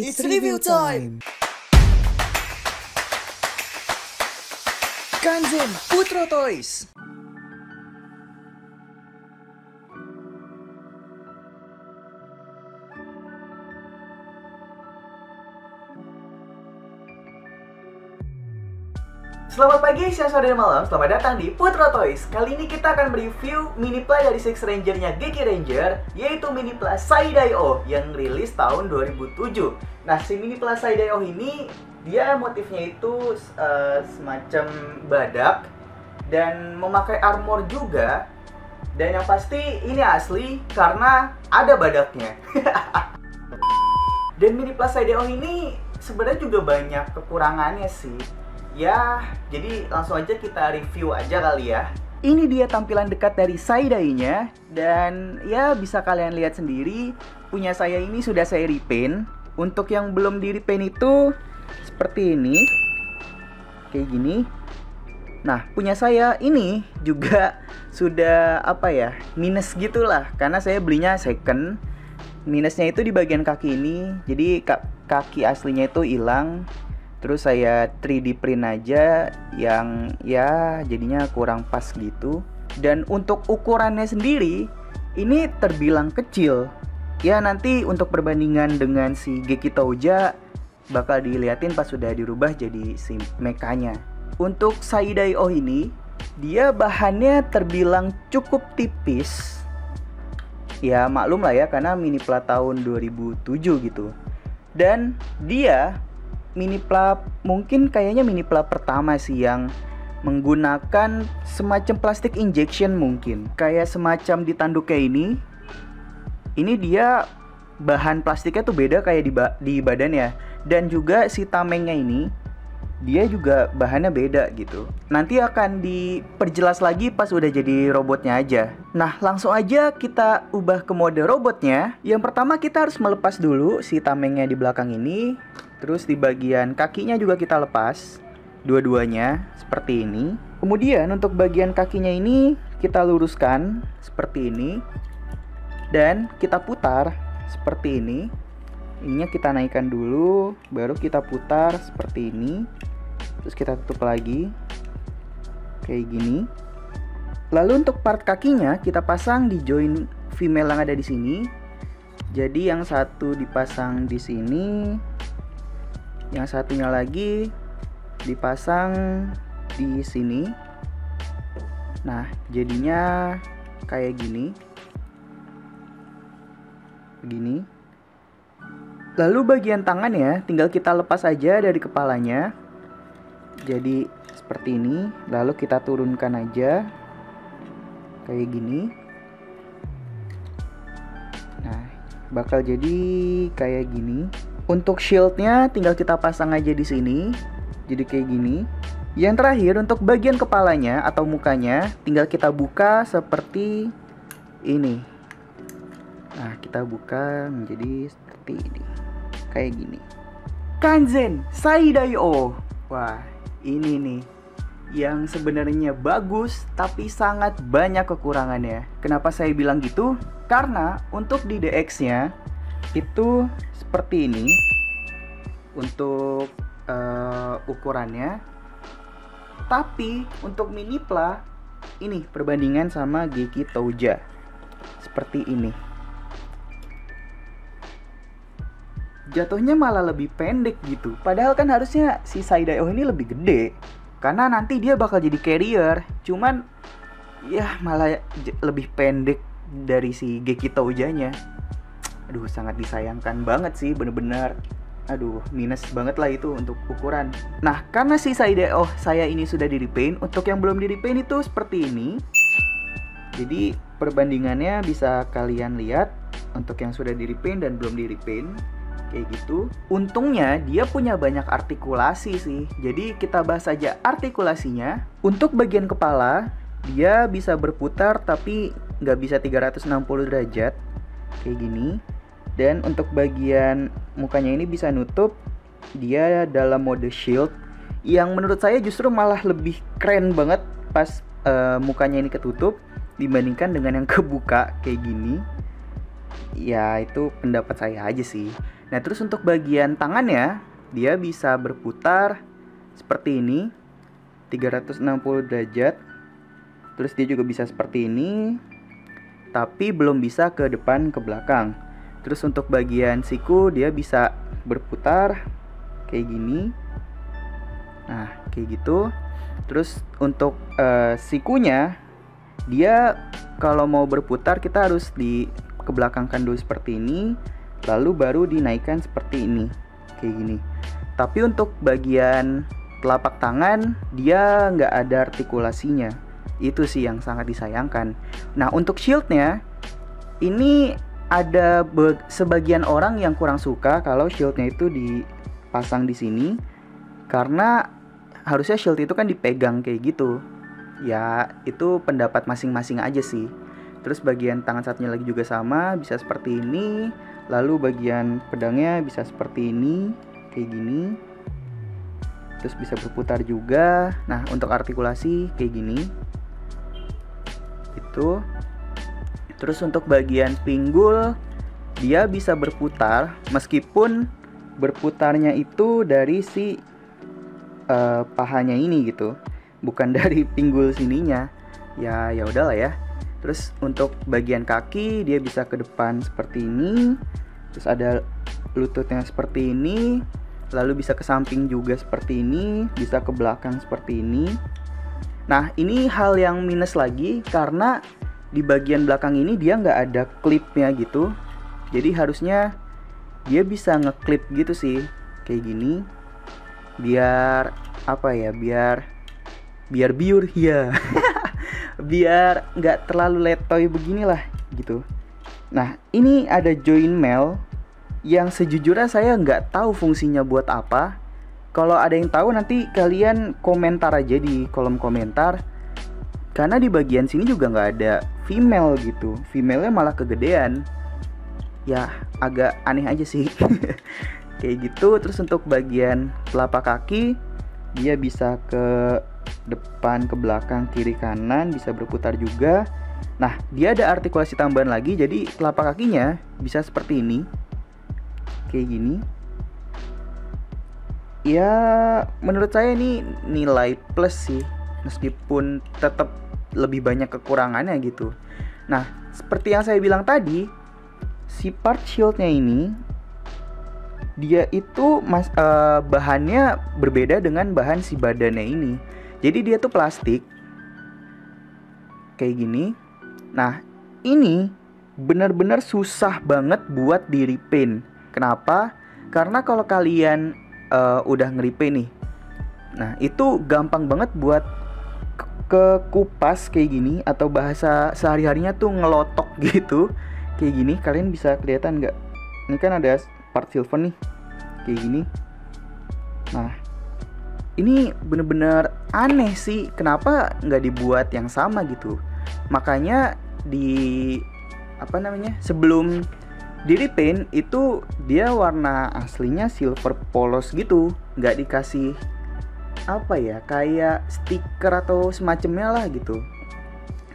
It's review time. Kanzen Putro Toys. Selamat pagi, siang, sore, dan malam. Selamat datang di Putro Toys. Kali ini kita akan mereview mini play dari Six Ranger-nya Geki Ranger, yaitu mini play Saidai-O yang rilis tahun 2007. Nah, si mini play Saidai-O ini dia motifnya itu eh, semacam badak dan memakai armor juga. Dan yang pasti ini asli karena ada badaknya. Dan mini plus IDO ini sebenarnya juga banyak kekurangannya sih. Ya, jadi langsung aja kita review aja kali ya. Ini dia tampilan dekat dari Saidai-nya dan ya bisa kalian lihat sendiri punya saya ini sudah saya repaint. Untuk yang belum di repaint itu seperti ini. Kayak gini. Nah, punya saya ini juga sudah apa ya? minus gitulah karena saya belinya second minusnya itu di bagian kaki ini jadi ka- kaki aslinya itu hilang terus saya 3D print aja yang ya jadinya kurang pas gitu. Dan untuk ukurannya sendiri ini terbilang kecil. Ya nanti untuk perbandingan dengan si Geki Touja bakal diliatin pas sudah dirubah jadi si mekanya. Untuk Saidai Oh ini dia bahannya terbilang cukup tipis. Ya maklum lah ya karena mini plat tahun 2007 gitu. Dan dia mini plat mungkin kayaknya mini plat pertama sih yang menggunakan semacam plastik injection mungkin kayak semacam di tanduk kayak ini ini dia bahan plastiknya tuh beda kayak di, ba- di badan ya dan juga si tamengnya ini dia juga bahannya beda gitu. Nanti akan diperjelas lagi pas udah jadi robotnya aja. Nah, langsung aja kita ubah ke mode robotnya. Yang pertama kita harus melepas dulu si tamengnya di belakang ini. Terus di bagian kakinya juga kita lepas. Dua-duanya seperti ini. Kemudian untuk bagian kakinya ini kita luruskan seperti ini. Dan kita putar seperti ini. Ininya kita naikkan dulu, baru kita putar seperti ini. Terus kita tutup lagi. Kayak gini. Lalu untuk part kakinya kita pasang di join female yang ada di sini. Jadi yang satu dipasang di sini. Yang satunya lagi dipasang di sini. Nah, jadinya kayak gini. Begini. Lalu bagian tangannya tinggal kita lepas aja dari kepalanya. Jadi seperti ini, lalu kita turunkan aja kayak gini. Nah, bakal jadi kayak gini. Untuk shieldnya tinggal kita pasang aja di sini. Jadi kayak gini. Yang terakhir untuk bagian kepalanya atau mukanya tinggal kita buka seperti ini. Nah, kita buka menjadi seperti ini kayak gini. Kanzen Saidai-O. Wah, ini nih yang sebenarnya bagus tapi sangat banyak kekurangannya. Kenapa saya bilang gitu? Karena untuk di DX-nya itu seperti ini untuk eh, ukurannya. Tapi untuk mini pla ini perbandingan sama Geki Touja seperti ini. jatuhnya malah lebih pendek gitu. Padahal kan harusnya si Saidao ini lebih gede. Karena nanti dia bakal jadi carrier. Cuman ya malah lebih pendek dari si Geki Toujanya. Aduh sangat disayangkan banget sih bener-bener. Aduh minus banget lah itu untuk ukuran. Nah karena si Saidao saya ini sudah di repaint. Untuk yang belum di repaint itu seperti ini. Jadi perbandingannya bisa kalian lihat untuk yang sudah di repaint dan belum di repaint kayak gitu. Untungnya dia punya banyak artikulasi sih. Jadi kita bahas saja artikulasinya. Untuk bagian kepala dia bisa berputar tapi nggak bisa 360 derajat kayak gini. Dan untuk bagian mukanya ini bisa nutup. Dia dalam mode shield yang menurut saya justru malah lebih keren banget pas eh, mukanya ini ketutup dibandingkan dengan yang kebuka kayak gini ya itu pendapat saya aja sih. Nah, terus untuk bagian tangannya, dia bisa berputar seperti ini 360 derajat. Terus dia juga bisa seperti ini, tapi belum bisa ke depan ke belakang. Terus untuk bagian siku dia bisa berputar kayak gini. Nah, kayak gitu. Terus untuk uh, sikunya dia kalau mau berputar kita harus di kebelakangkan dulu seperti ini, lalu baru dinaikkan seperti ini. Kayak gini. Tapi untuk bagian telapak tangan dia nggak ada artikulasinya itu sih yang sangat disayangkan nah untuk shieldnya ini ada sebagian orang yang kurang suka kalau shieldnya itu dipasang di sini karena harusnya shield itu kan dipegang kayak gitu. Ya itu pendapat masing-masing aja sih. Terus bagian tangan satunya lagi juga sama bisa seperti ini. Lalu bagian pedangnya bisa seperti ini kayak gini. Terus bisa berputar juga. Nah untuk artikulasi kayak gini. Itu terus untuk bagian pinggul dia bisa berputar meskipun berputarnya itu dari si uh, pahanya ini gitu. Bukan dari pinggul sininya. Ya ya udahlah ya. Terus untuk bagian kaki dia bisa ke depan seperti ini. Terus ada lututnya seperti ini. Lalu bisa ke samping juga seperti ini, bisa ke belakang seperti ini. Nah, ini hal yang minus lagi karena di bagian belakang ini dia nggak ada klipnya gitu. Jadi harusnya dia bisa ngeklip gitu sih, kayak gini. Biar apa ya? Biar biar biur ya. biar nggak terlalu letoy beginilah gitu. Nah, ini ada join mail yang sejujurnya saya nggak tahu fungsinya buat apa. Kalau ada yang tahu nanti kalian komentar aja di kolom komentar. Karena di bagian sini juga nggak ada female gitu. Femalenya malah kegedean. Ya agak aneh aja sih. Kayak gitu. Terus untuk bagian telapak kaki dia bisa ke depan, ke belakang, kiri, kanan, bisa berputar juga. Nah, dia ada artikulasi tambahan lagi, jadi telapak kakinya bisa seperti ini kayak gini ya menurut saya ini nilai plus sih meskipun tetap lebih banyak kekurangannya gitu. Nah seperti yang saya bilang tadi si part shieldnya ini dia itu mas uh, bahannya berbeda dengan bahan si badannya ini. Jadi dia tuh plastik kayak gini. Nah ini benar-benar susah banget buat di repaint Kenapa? Karena kalau kalian uh, udah ngeripe nih, nah itu gampang banget buat ke, kupas kayak gini atau bahasa sehari-harinya tuh ngelotok gitu kayak gini. Kalian bisa kelihatan nggak? Ini kan ada part silver nih, kayak gini. Nah, ini bener-bener aneh sih. Kenapa nggak dibuat yang sama gitu? Makanya di apa namanya sebelum di repaint itu dia warna aslinya silver polos gitu nggak dikasih apa ya kayak stiker atau semacamnya lah gitu.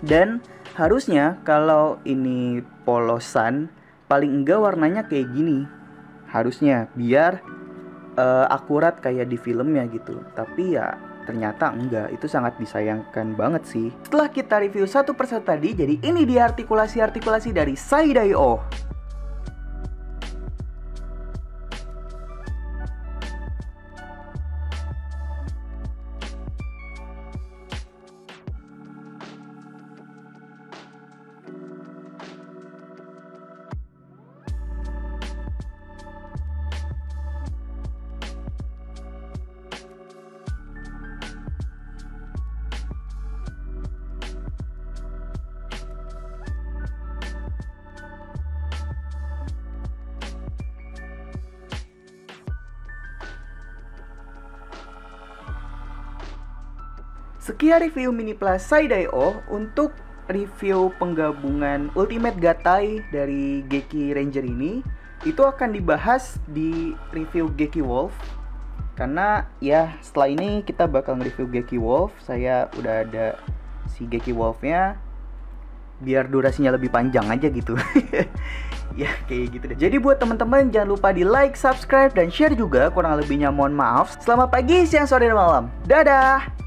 Dan harusnya kalau ini polosan paling enggak warnanya kayak gini. Harusnya biar uh, akurat kayak di filmnya gitu. Tapi ya ternyata enggak. Itu sangat disayangkan banget sih. Setelah kita review satu persatu tadi jadi ini dia artikulasi-artikulasi dari Saidai-O Sekian review Mini Plus Saidai-O untuk review penggabungan Ultimate Gatai dari Geki Ranger ini. Itu akan dibahas di review Geki Wolf. Karena ya setelah ini kita bakal nge-review Geki Wolf. Saya udah ada si Geki Wolfnya. Biar durasinya lebih panjang aja gitu. Ya kayak gitu deh. Jadi buat teman-teman jangan lupa di like subscribe dan share juga. Kurang lebihnya mohon maaf. Selamat pagi siang sore dan malam. Dadah